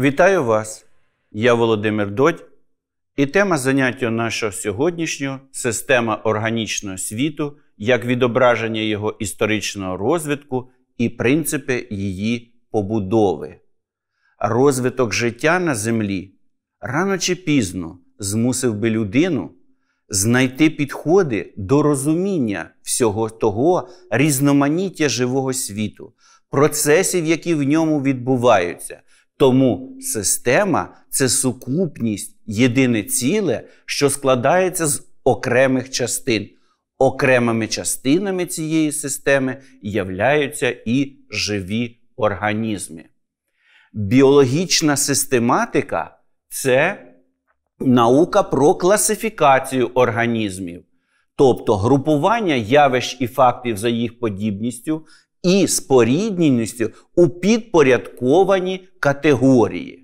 Вітаю вас! Я Володимир Додь, і тема заняття нашого сьогоднішнього система органічного світу як відображення його історичного розвитку і принципи її побудови. Розвиток життя на землі рано чи пізно змусив би людину знайти підходи до розуміння всього того різноманіття живого світу, процесів, які в ньому відбуваються. Тому система це сукупність, єдине ціле, що складається з окремих частин. Окремими частинами цієї системи являються і живі організми. Біологічна систематика це наука про класифікацію організмів, тобто групування явищ і фактів за їх подібністю і спорідненістю у підпорядковані категорії.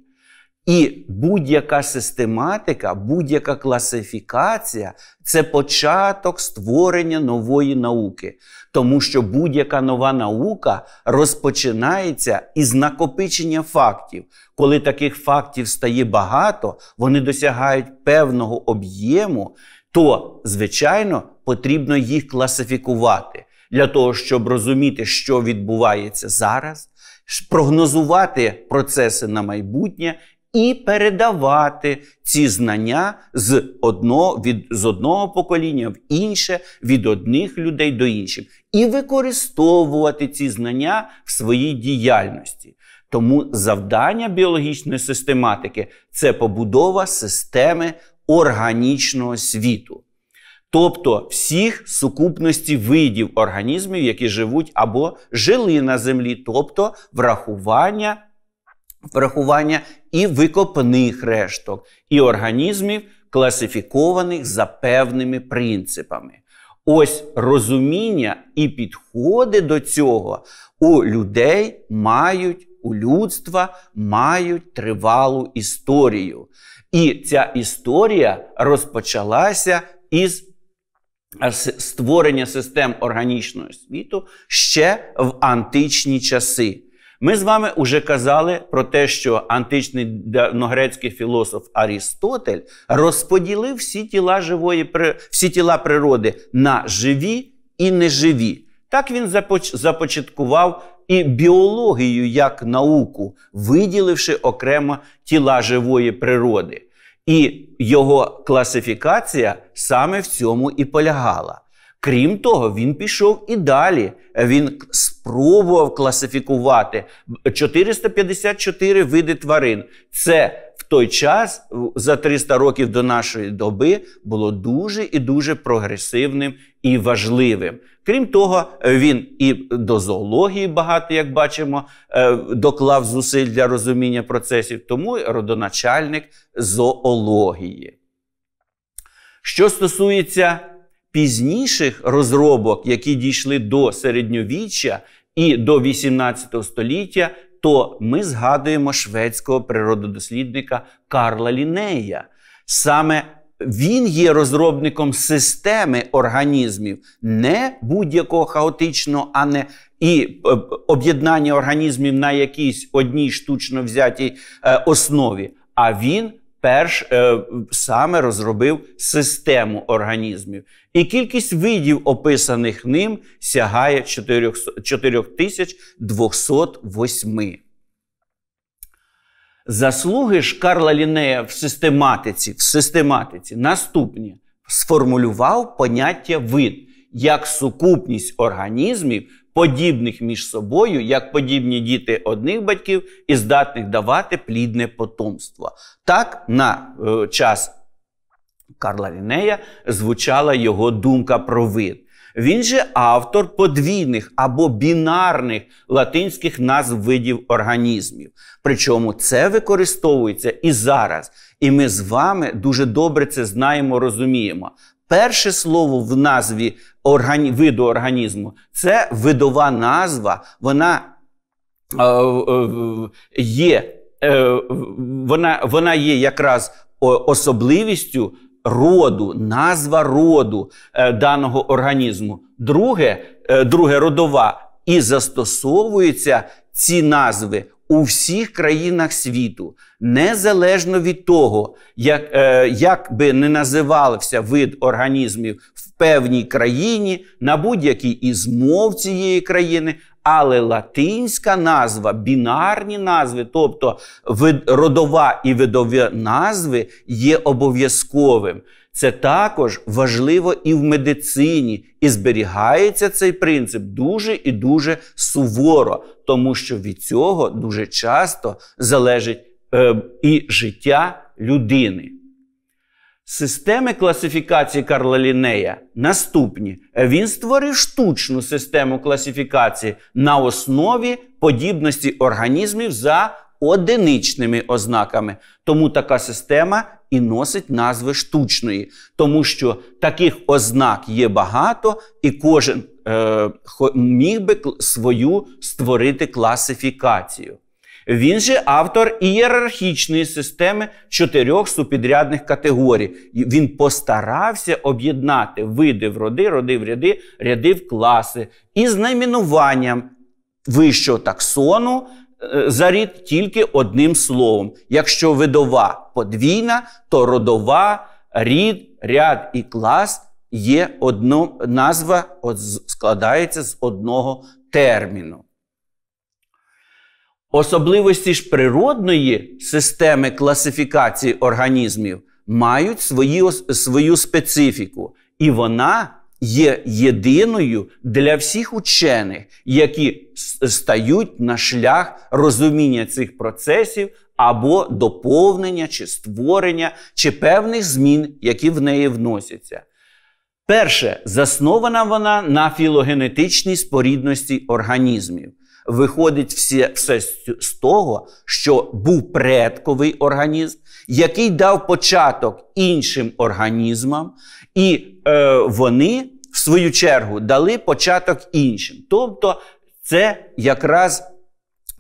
І будь-яка систематика, будь-яка класифікація це початок створення нової науки. Тому що будь-яка нова наука розпочинається із накопичення фактів. Коли таких фактів стає багато, вони досягають певного об'єму, то, звичайно, потрібно їх класифікувати для того, щоб розуміти, що відбувається зараз, прогнозувати процеси на майбутнє і передавати ці знання з одного, від, з одного покоління в інше, від одних людей до інших, і використовувати ці знання в своїй діяльності. Тому завдання біологічної систематики це побудова системи органічного світу. Тобто всіх сукупності видів організмів, які живуть або жили на землі, тобто врахування врахування і викопних решток, і організмів, класифікованих за певними принципами. Ось розуміння і підходи до цього у людей мають, у людства мають тривалу історію. І ця історія розпочалася із створення систем органічного світу ще в античні часи. Ми з вами вже казали про те, що античний давньогрецький філософ Арістотель розподілив всі тіла живої всі тіла природи на живі і неживі. Так він започаткував і біологію як науку, виділивши окремо тіла живої природи. І його класифікація саме в цьому і полягала. Крім того, він пішов і далі. Він спробував класифікувати 454 види тварин. Це той час, за 300 років до нашої доби, було дуже і дуже прогресивним і важливим. Крім того, він і до зоології багато, як бачимо, е, доклав зусиль для розуміння процесів, тому родоначальник зоології. Що стосується пізніших розробок, які дійшли до середньовіччя і до 18 століття, то ми згадуємо шведського природодослідника Карла Лінея. Саме він є розробником системи організмів, не будь-якого хаотичного, а не і е, об'єднання організмів на якійсь одній штучно взятій е, основі. А він перш е, саме розробив систему організмів. І кількість видів, описаних ним, сягає 4208. Заслуги ж Карла Лінея в систематиці, в систематиці наступні сформулював поняття вид як сукупність організмів, подібних між собою, як подібні діти одних батьків і здатних давати плідне потомство. Так, на е, час Карла Лінея звучала його думка про вид. Він же автор подвійних або бінарних латинських назв видів організмів. Причому це використовується і зараз. І ми з вами дуже добре це знаємо, розуміємо. Перше слово в назві органі... виду організму це видова назва. Вона е, є е, вона, вона є якраз особливістю роду, назва роду е, даного організму. Друге, друге родова. І застосовуються ці назви у всіх країнах світу, незалежно від того, як е, як би не називався вид організмів в певній країні, на будь-якій із мов цієї країни, але латинська назва, бінарні назви, тобто родова і видові назви, є обов'язковим. Це також важливо і в медицині, і зберігається цей принцип дуже і дуже суворо, тому що від цього дуже часто залежить е, і життя людини. Системи класифікації Карла Лінея наступні. Він створив штучну систему класифікації на основі подібності організмів за одиничними ознаками. Тому така система і носить назви штучної, тому що таких ознак є багато, і кожен е, міг би свою створити класифікацію. Він же автор ієрархічної системи чотирьох супідрядних категорій. Він постарався об'єднати види в роди, роди в ряди, ряди в класи із найменуванням вищого таксону е, за рід тільки одним словом. Якщо видова подвійна, то родова, рід, ряд і клас є одно, назва складається з одного терміну. Особливості ж природної системи класифікації організмів мають свої, свою специфіку, і вона є єдиною для всіх учених, які стають на шлях розуміння цих процесів або доповнення, чи створення, чи певних змін, які в неї вносяться. Перше, заснована вона на філогенетичній спорідності організмів виходить все, все з того, що був предковий організм, який дав початок іншим організмам, і е, вони, в свою чергу, дали початок іншим. Тобто, це якраз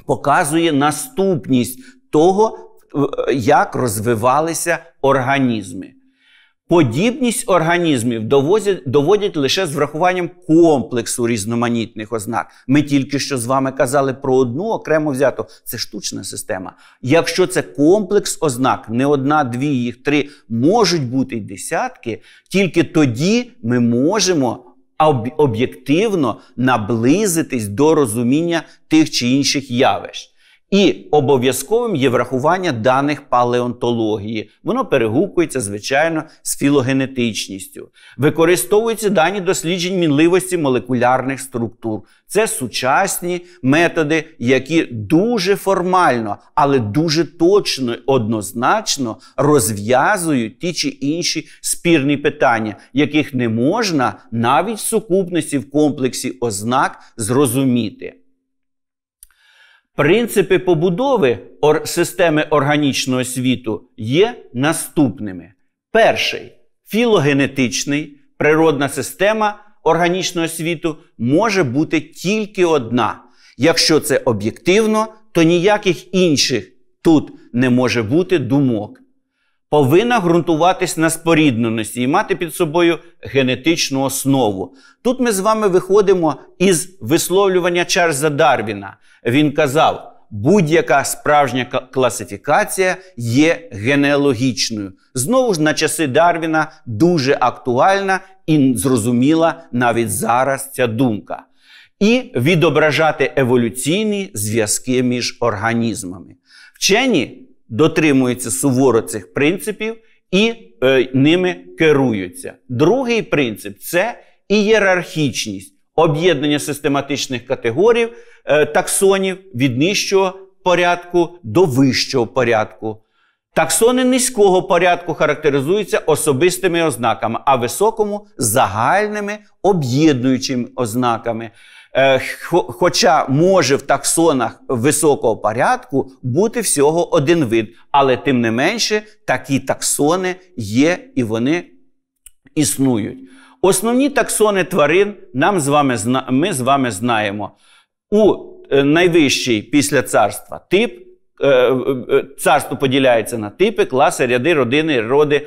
показує наступність того, як розвивалися організми. Подібність організмів доводять, доводять лише з врахуванням комплексу різноманітних ознак. Ми тільки що з вами казали про одну окремо взяту. Це штучна система. Якщо це комплекс ознак, не одна, дві, їх три, можуть бути й десятки, тільки тоді ми можемо об'єктивно наблизитись до розуміння тих чи інших явищ. І обов'язковим є врахування даних палеонтології. Воно перегукується, звичайно, з філогенетичністю. Використовуються дані досліджень мінливості молекулярних структур. Це сучасні методи, які дуже формально, але дуже точно і однозначно розв'язують ті чи інші спірні питання, яких не можна навіть в сукупності в комплексі ознак зрозуміти. Принципи побудови системи органічного світу є наступними. Перший філогенетичний природна система органічного світу може бути тільки одна. Якщо це об'єктивно, то ніяких інших тут не може бути думок повинна ґрунтуватись на спорідненості і мати під собою генетичну основу. Тут ми з вами виходимо із висловлювання Чарльза Дарвіна. Він казав: будь-яка справжня класифікація є генеалогічною. Знову ж на часи Дарвіна дуже актуальна і зрозуміла навіть зараз ця думка. І відображати еволюційні зв'язки між організмами. Вчені дотримуються суворо цих принципів і е, ними керуються. Другий принцип це ієрархічність, об'єднання систематичних категорій е, таксонів від нижчого порядку до вищого порядку. Таксони низького порядку характеризуються особистими ознаками, а високому загальними об'єднуючими ознаками. Е, хоча може в таксонах високого порядку бути всього один вид, але тим не менше такі таксони є і вони існують. Основні таксони тварин нам з вами ми з вами знаємо. У е, найвищий після царства тип. Е, царство поділяється на типи, класи, ряди, родини, роди,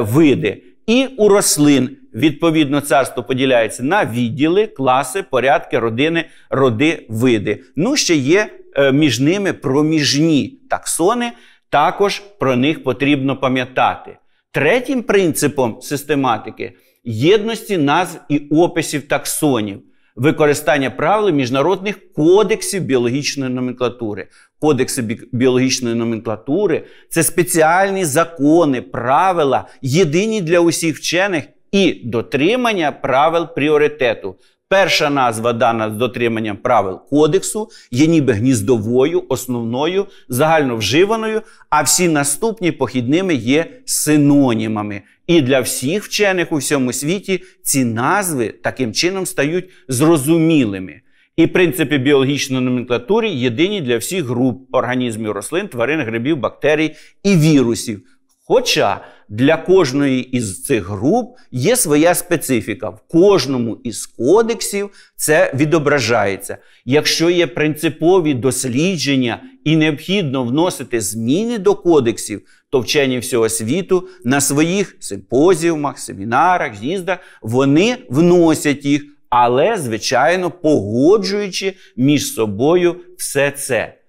види. І у рослин відповідно, царство поділяється на відділи, класи, порядки, родини, роди, види. Ну, ще є е, між ними проміжні таксони, також про них потрібно пам'ятати. Третім принципом систематики єдності назв і описів таксонів використання правил міжнародних кодексів біологічної номенклатури. Кодекси біологічної номенклатури це спеціальні закони, правила, єдині для усіх вчених і дотримання правил пріоритету. Перша назва дана з дотриманням правил кодексу є ніби гніздовою, основною, загальновживаною, а всі наступні похідними є синонімами. І для всіх вчених у всьому світі ці назви таким чином стають зрозумілими. І принципи біологічної номенклатури єдині для всіх груп організмів рослин, тварин, грибів, бактерій і вірусів. Хоча для кожної із цих груп є своя специфіка. В кожному із кодексів це відображається. Якщо є принципові дослідження і необхідно вносити зміни до кодексів, то вчені всього світу на своїх симпозіумах, семінарах, з'їздах вони вносять їх, але, звичайно, погоджуючи між собою все це.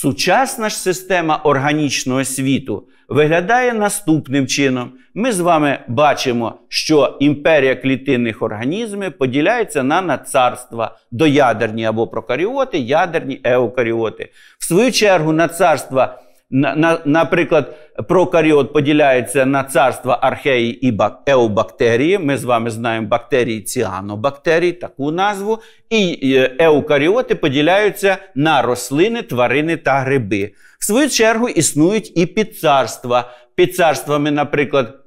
Сучасна ж система органічного світу виглядає наступним чином. Ми з вами бачимо, що імперія клітинних організмів поділяється на надцарства доядерні або прокаріоти, ядерні еукаріоти. В свою чергу на царства на, на, Наприклад, прокаріот поділяється на царства археї і еубактерії. Ми з вами знаємо бактерії ціанобактерії, таку назву. І еукаріоти поділяються на рослини, тварини та гриби. В свою чергу існують і підцарства. Підцарствами, наприклад,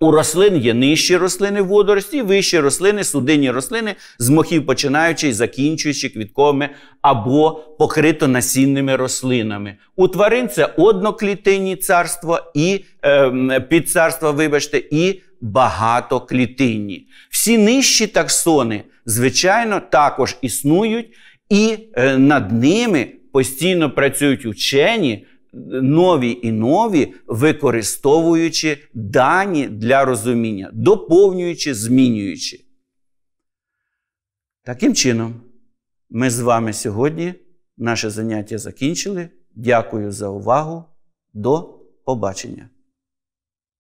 у рослин є нижчі рослини водорості, вищі рослини, судинні рослини з мохів починаючи і закінчуючи квітковими або покрито насінними рослинами. У тварин це одноклітинні царства і е, підцарства, вибачте, і багатоклітинні. Всі нижчі таксони, звичайно, також існують, і е, над ними постійно працюють учені нові і нові, використовуючи дані для розуміння, доповнюючи, змінюючи. Таким чином, ми з вами сьогодні наше заняття закінчили. Дякую за увагу. До побачення!